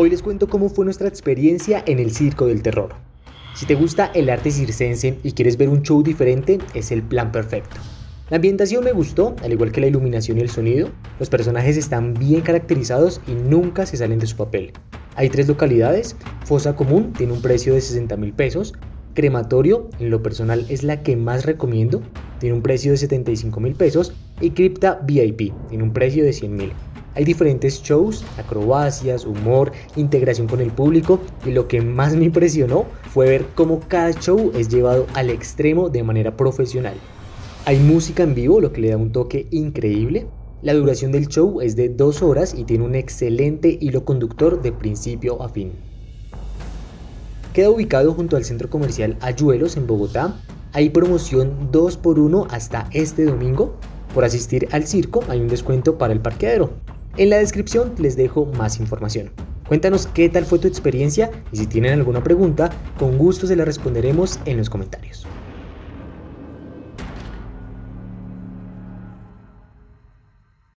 Hoy les cuento cómo fue nuestra experiencia en el Circo del Terror. Si te gusta el arte circense y quieres ver un show diferente, es el plan perfecto. La ambientación me gustó, al igual que la iluminación y el sonido. Los personajes están bien caracterizados y nunca se salen de su papel. Hay tres localidades. Fosa Común tiene un precio de 60 mil pesos. Crematorio, en lo personal, es la que más recomiendo. Tiene un precio de 75 mil pesos. Y Cripta VIP, tiene un precio de 100 mil. Hay diferentes shows, acrobacias, humor, integración con el público y lo que más me impresionó fue ver cómo cada show es llevado al extremo de manera profesional. Hay música en vivo, lo que le da un toque increíble. La duración del show es de dos horas y tiene un excelente hilo conductor de principio a fin. Queda ubicado junto al centro comercial Ayuelos en Bogotá. Hay promoción 2x1 hasta este domingo. Por asistir al circo hay un descuento para el parqueadero. En la descripción les dejo más información. Cuéntanos qué tal fue tu experiencia y si tienen alguna pregunta, con gusto se la responderemos en los comentarios.